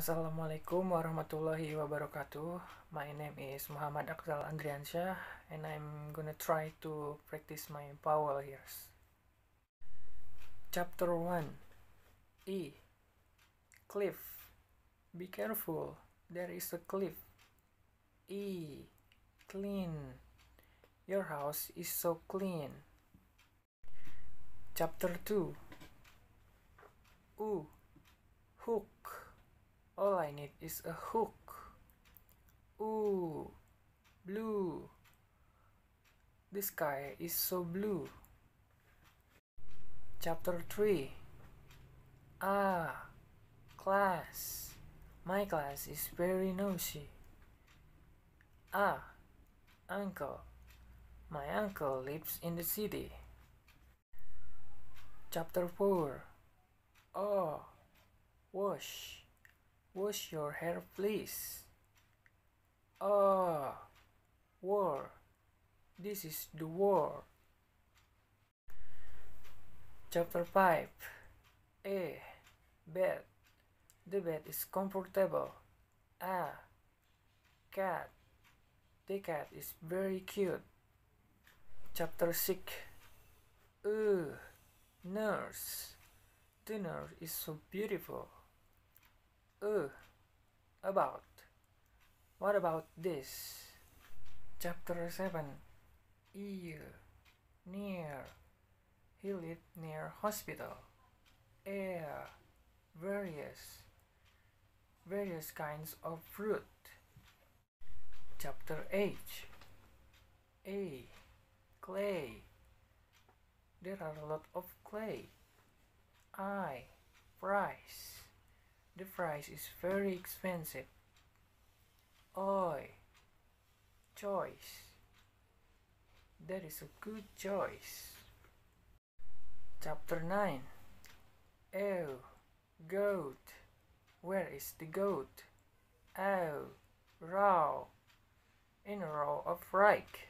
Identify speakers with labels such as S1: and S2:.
S1: Assalamualaikum warahmatullahi wabarakatuh. My name is Muhammad Akzal Andriansyah and I'm gonna try to practice my vowel here. Chapter 1 E. Cliff. Be careful, there is a cliff. E. Clean. Your house is so clean. Chapter 2 U. Hook all I need is a hook. Ooh, blue. The sky is so blue. Chapter 3 Ah, class. My class is very noisy. Ah, uncle. My uncle lives in the city. Chapter 4 Oh, wash. Wash your hair, please. Oh, war. This is the war. Chapter 5 A. Bed. The bed is comfortable. A. Cat. The cat is very cute. Chapter 6 Uh, nurse. The nurse is so beautiful. Uh, about. What about this? Chapter 7 Ear, near. He lived near hospital. Air, various. Various kinds of fruit. Chapter 8 A. Clay. There are a lot of clay. I. Price. The price is very expensive. Oi. Choice. That is a good choice. Chapter 9 Oh, goat. Where is the goat? Oh, row. In a row of rake.